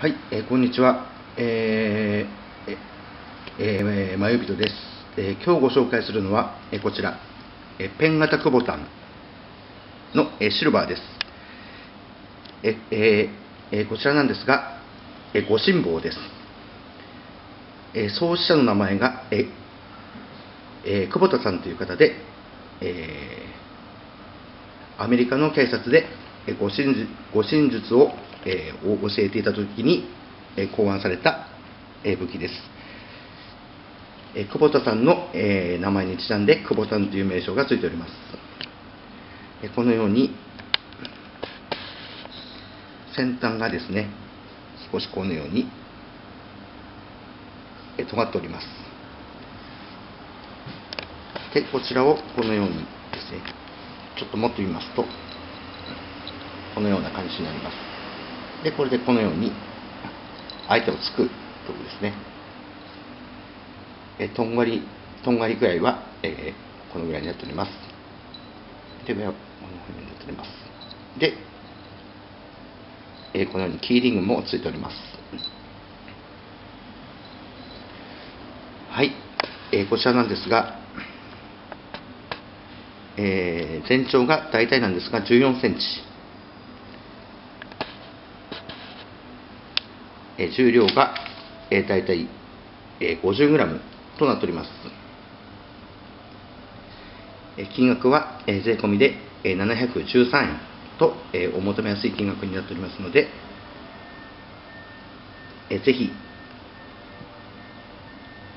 はい、えー、こんにちは。えー、えー、まゆびとです、えー。今日ご紹介するのは、えー、こちら、えー、ペン型クボタンの、えー、シルバーです。ええーえー、こちらなんですが、えー、ご辛抱です。えー、創始者の名前が、えーえー、久保田さんという方で、えー、アメリカの警察で、えー、護身護身術をえー、を教えていたときに、えー、考案された、えー、武器です。えー、久保田さんの、えー、名前にちなんで久保さんという名称がついております。えー、このように先端がですね、少しこのように、えー、尖っております。で、こちらをこのようにですね、ちょっと持ってみますと、このような感じになります。で、これでこのように相手をつくとこですね。えとんがり、とんがり具合は、えー、このぐらいになっております。で、上はこのふうになっております。で、えー、このようにキーリングもついております。はい、えー、こちらなんですが、えー、全長が大体なんですが14センチ。え重量が、え大体、え 50g となっております。え金額は、え税込みで、え713円と、えお求めやすい金額になっておりますので、えぜひ、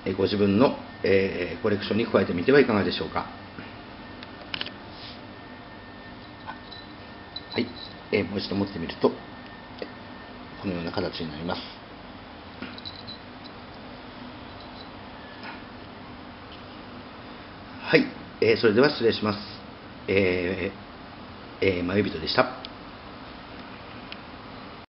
えご自分の、えコレクションに加えてみてはいかがでしょうか。はい、えもう一度持ってみると、このような形になります。はい、えー、それでは失礼します。えー、えー、まゆびとでした。